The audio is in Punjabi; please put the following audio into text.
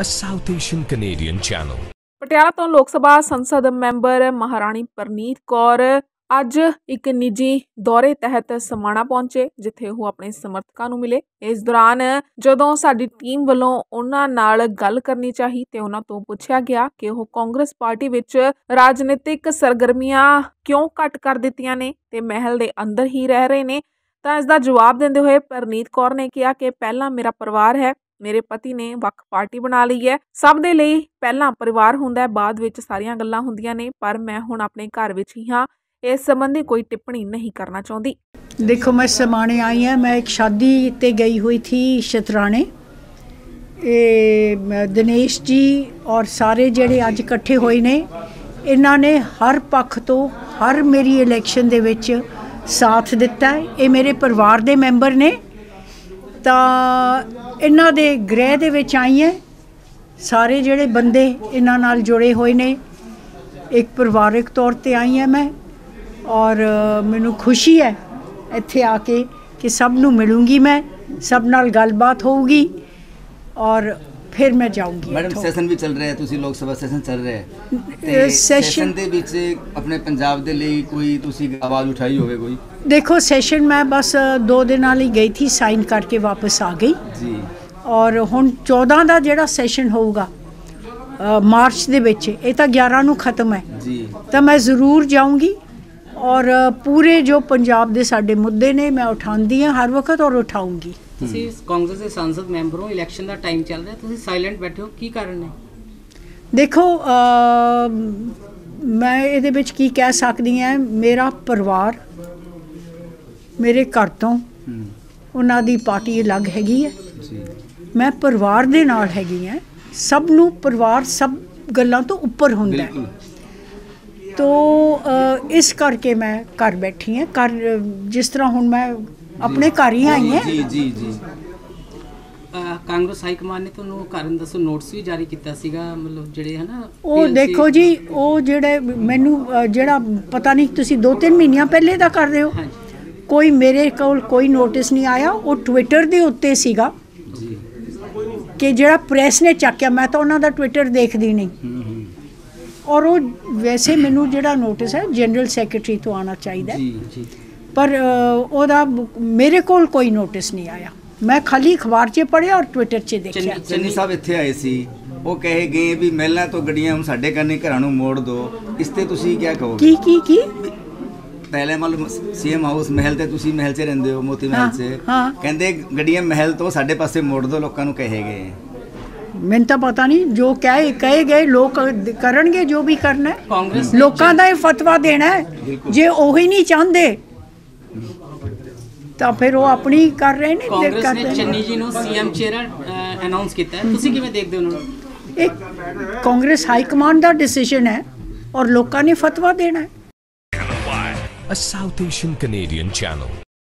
a South Asian Canadian channel. Patiala ਤੋਂ ਲੋਕ ਸਭਾ ਸੰਸਦ ਮੈਂਬਰ ਮਹਾਰਾਣੀ ਪਰਨੀਤ ਕੌਰ ਅੱਜ ਇੱਕ ਨਿੱਜੀ ਦੌਰੇ ਤਹਿਤ ਸਮਾਣਾ ਪਹੁੰਚੇ, ਜਿੱਥੇ ਉਹ ਆਪਣੇ ਸਮਰਥਕਾਂ ਨੂੰ ਮਿਲੇ ਇਸ ਦੌਰਾਨ ਜਦੋਂ ਸਾਡੀ ਟੀਮ ਵੱਲੋਂ ਉਹਨਾਂ ਨਾਲ ਗੱਲ ਕਰਨੀ ਚਾਹੀ ਤੇ ਉਹਨਾਂ ਤੋਂ ਪੁੱਛਿਆ ਗਿਆ ਕਿ ਉਹ ਕਾਂਗਰਸ ਪਾਰਟੀ ਵਿੱਚ ਰਾਜਨੀਤਿਕ ਸਰਗਰਮੀਆਂ ਕਿਉਂ ਘੱਟ ਕਰ ਦਿੱਤੀਆਂ ਨੇ ਤੇ ਮਹਿਲ ਦੇ ਅੰਦਰ ਹੀ ਰਹਿ ਰਹੇ ਨੇ, ਤਾਂ ਇਸ ਦਾ ਜਵਾਬ ਦਿੰਦੇ ਹੋਏ ਪਰਨੀਤ ਕੌਰ ਨੇ ਕਿਹਾ ਕਿ ਪਹਿਲਾਂ ਮੇਰਾ ਪਰਿਵਾਰ ਹੈ ਮੇਰੇ ਪਤੀ ਨੇ ਵੱਖ ਪਾਰਟੀ ਬਣਾ ਲਈ ਹੈ ਸਭ ਦੇ ਲਈ ਪਹਿਲਾਂ ਪਰਿਵਾਰ ਹੁੰਦਾ ਹੈ ਬਾਅਦ ਵਿੱਚ ਸਾਰੀਆਂ ਗੱਲਾਂ ਹੁੰਦੀਆਂ ਨੇ ਪਰ ਮੈਂ ਹੁਣ ਆਪਣੇ ਘਰ ਵਿੱਚ ਹੀ ਹਾਂ ਇਸ ਸੰਬੰਧੀ ਕੋਈ ਟਿੱਪਣੀ ਨਹੀਂ ਕਰਨਾ ਚਾਹੁੰਦੀ देखो मैं समाने आई हैं मैं एक शादी ते गई हुई थी शतराने ਇਹ ਮ- ਦਿਨੇਸ਼ ਜੀ ਔਰ ਸਾਰੇ ਜਿਹੜੇ ਅੱਜ ਇਕੱਠੇ ਹੋਏ ਨੇ ਇਹਨਾਂ ਨੇ ਹਰ ਪੱਖ ਤੋਂ ਹਰ ਮੇਰੀ ਇਲੈਕਸ਼ਨ ਦੇ ਵਿੱਚ ਸਾਥ ਦਿੱਤਾ ਹੈ ਇਹ ਮੇਰੇ ਪਰਿਵਾਰ ਦੇ ਮੈਂਬਰ ਨੇ ਤਾਂ ਇਹਨਾਂ ਦੇ ਗ੍ਰਹਿ ਦੇ ਵਿੱਚ ਆਈ ਹੈ। ਸਾਰੇ ਜਿਹੜੇ ਬੰਦੇ ਇਹਨਾਂ ਨਾਲ ਜੁੜੇ ਹੋਏ ਨੇ। ਇੱਕ ਪਰਿਵਾਰਕ ਤੌਰ ਤੇ ਆਈ ਹਾਂ ਮੈਂ ਔਰ ਮੈਨੂੰ ਖੁਸ਼ੀ ਹੈ ਇੱਥੇ ਆ ਕੇ ਕਿ ਸਭ ਨੂੰ ਮਿਲੂੰਗੀ ਮੈਂ, ਸਭ ਨਾਲ ਗੱਲਬਾਤ ਹੋਊਗੀ ਔਰ ਫਿਰ ਮੈਂ ਜਾਊਂਗੀ ਮੈਡਮ। ਸੈਸ਼ਨ ਵੀ ਚੱਲ ਰਿਹਾ ਹੈ ਤੁਸੀਂ ਲੋਕ ਸਭਾ ਸੈਸ਼ਨ ਚੱਲ ਰਿਹਾ ਹੈ। ਸੈਸ਼ਨ ਦੇ ਵਿੱਚ ਆਪਣੇ ਪੰਜਾਬ ਦੇ ਲਈ ਕੋਈ ਤੁਸੀਂ ਆਵਾਜ਼ ਉਠਾਈ ਹੋਵੇ ਕੋਈ? ਦੇਖੋ ਸੈਸ਼ਨ ਮੈਂ ਬਸ ਅ, ਦੋ ਦਿਨਾਂ ਲਈ ਗਈ ਥੀ ਸਾਈਨ ਕਰਕੇ ਵਾਪਸ ਆ ਗਈ। ਜੀ। ਔਰ ਹੁਣ 14 ਦਾ ਜਿਹੜਾ ਸੈਸ਼ਨ ਹੋਊਗਾ ਮਾਰਚ ਦੇ ਵਿੱਚ ਇਹ ਤਾਂ 11 ਨੂੰ ਖਤਮ ਹੈ। ਜੀ। ਤਾਂ ਮੈਂ ਜ਼ਰੂਰ ਜਾਊਂਗੀ। ਔਰ ਪੂਰੇ ਜੋ ਪੰਜਾਬ ਦੇ ਸਾਡੇ ਮੁੱਦੇ ਨੇ ਮੈਂ ਉਠਾਉਂਦੀ ਹਾਂ ਹਰ ਵਕਤ ਔਰ ਉਠਾਊਂਗੀ ਤੁਸੀਂ ਕਾਂਗਰਸ ਦੇ ਸੰਸਦ ਮੈਂਬਰ ਹੋ ਇਲੈਕਸ਼ਨ ਦਾ ਟਾਈਮ ਚੱਲ ਰਿਹਾ ਤੁਸੀਂ ਸਾਇਲੈਂਟ ਬੈਠੇ ਹੋ ਕੀ ਕਾਰਨ ਹੈ ਦੇਖੋ ਮੈਂ ਇਹਦੇ ਵਿੱਚ ਕੀ ਕਹਿ ਸਕਦੀ ਹਾਂ ਮੇਰਾ ਪਰਿਵਾਰ ਮੇਰੇ ਘਰ ਤੋਂ ਉਹਨਾਂ ਦੀ ਪਾਰਟੀ ਅਲੱਗ ਹੈਗੀ ਹੈ। ਮੈਂ ਪਰਿਵਾਰ ਦੇ ਨਾਲ ਹੈਗੀ ਹਾਂ। ਸਭ ਨੂੰ ਪਰਿਵਾਰ ਸਭ ਗੱਲਾਂ ਤੋਂ ਉੱਪਰ ਹੁੰਦਾ ਹੈ। ਤੋ ਇਸ ਕਰਕੇ ਮੈਂ ਘਰ ਬੈਠੀ ਹਾਂ। ਘਰ ਜਿਸ ਤਰ੍ਹਾਂ ਹੁਣ ਮੈਂ ਆਪਣੇ ਘਰ ਹੀ ਆਈ ਹਾਂ? ਜੀ ਜੀ ਜੀ। ਕਾਂਗਰਸ ਹਾਈ ਕਮਾਂਡ ਨੇ ਤੁਹਾਨੂੰ ਕਾਰਨ ਦੱਸੋ? ਨੋਟਿਸ ਵੀ ਜਾਰੀ ਕੀਤਾ ਸੀਗਾ ਮਤਲਬ ਜਿਹੜੇ ਹਨਾ ਉਹ ਦੇਖੋ ਜੀ ਉਹ ਜਿਹੜੇ ਮੈਨੂੰ ਜਿਹੜਾ ਪਤਾ ਨਹੀਂ ਤੁਸੀਂ 2-3 ਮਹੀਨਿਆਂ ਪਹਿਲੇ ਦਾ ਕਰ ਰਹੇ ਹੋ। ਕੋਈ ਮੇਰੇ ਕੋਲ ਕੋਈ ਨੋਟਿਸ ਨਹੀਂ ਆਇਆ। ਉਹ ਟਵਿੱਟਰ ਦੇ ਉੱਤੇ ਸੀਗਾ ਜੀ। ਕਿ ਜਿਹੜਾ ਪ੍ਰੈਸ ਨੇ ਚੱਕਿਆ ਮੈਂ ਤਾਂ ਉਹਨਾਂ ਦਾ ਟਵਿੱਟਰ ਦੇਖਦੀ ਨਹੀਂ। ਔਰ ਉਹ ਵੈਸੇ ਮੈਨੂੰ ਜਿਹੜਾ ਨੋਟਿਸ ਹੈ ਜਨਰਲ ਸੈਕਟਰੀ ਤੋਂ ਆਣਾ ਚਾਹੀਦਾ। ਜੀ ਜੀ। ਪਰ ਉਹਦਾ ਮੇਰੇ ਕੋਲ ਕੋਈ ਨੋਟਿਸ ਨਹੀਂ ਆਇਆ। ਮੈਂ ਖਾਲੀ ਅਖਬਾਰ 'ਚ ਪੜ੍ਹਿਆ ਔਰ ਟਵਿੱਟਰ 'ਚ ਦੇਖਿਆ। ਚੰਨੀ- ਸਾਹਿਬ ਇੱਥੇ ਆਏ ਸੀ। ਉਹ ਕਹੇ ਗਏ ਵੀ ਮਹਿਲਾਂ ਤੋਂ ਗੱਡੀਆਂ ਹੁਣ ਸਾਡੇ ਕਰਨੇ ਘਰਾਂ ਨੂੰ ਮੋੜ ਦਿਓ ਇਸ ਤੇ ਤੁਸੀਂ ਕੀ ਕਹੋਗੇ? ਕੀ ਕੀ ਕੀ? ਪਹਿਲੇ ਮਤਲਬ ਸੀਐਮ ਹਾਊਸ ਮਹਿਲ ਤੇ ਤੁਸੀਂ ਮਹਿਲ 'ਚ ਰਹਿੰਦੇ ਹੋ ਮੋਤੀ ਮਹਿਲ 'ਚ। ਕਹਿੰਦੇ ਗੱਡੀਆਂ ਮਹਿਲ ਤੋਂ ਸਾਡੇ ਪਾਸੇ ਮੋੜ ਦਿਓ ਲੋਕਾਂ ਨੂੰ ਕਹੇ ਗਏ। ਮੈਨੂੰ ਤਾਂ ਪਤਾ ਨਹੀਂ ਜੋ ਕਹੇ ਕਹੇ ਗਏ ਲੋਕ ਕਰਨਗੇ ਜੋ ਵੀ ਕਰਨਾ ਲੋਕਾਂ ਦਾ ਇਹ ਫਤਵਾ ਦੇਣਾ। ਜੇ ਉਹੀ ਨਹੀਂ ਚਾਹੁੰਦੇ ਤਾਂ ਫਿਰ ਉਹ ਆਪਣੀ ਕਰ ਰਹੇ ਨੇ ਦੇਖ ਕਾਂਗਰਸ ਕਰਦੇ ਨੇ ਨੇ। ਚੰਨੀ ਜੀ ਨੂੰ ਸੀਐਮ ਚਿਹਰਾ ਅਨਾਉਂਸ ਕੀਤਾ ਹੈ ਤੁਸੀਂ ਕਿਵੇਂ ਦੇਖਦੇ ਹੋ ਉਹਨਾਂ ਨੂੰ ਇਹ ਕਾਂਗਰਸ ਹਾਈ ਕਮਾਂਡ ਦਾ ਡਿਸੀਜਨ ਹੈ ਔਰ ਲੋਕਾਂ ਨੇ ਫਤਵਾ ਦੇਣਾ ਹੈ A South Asian Canadian channel.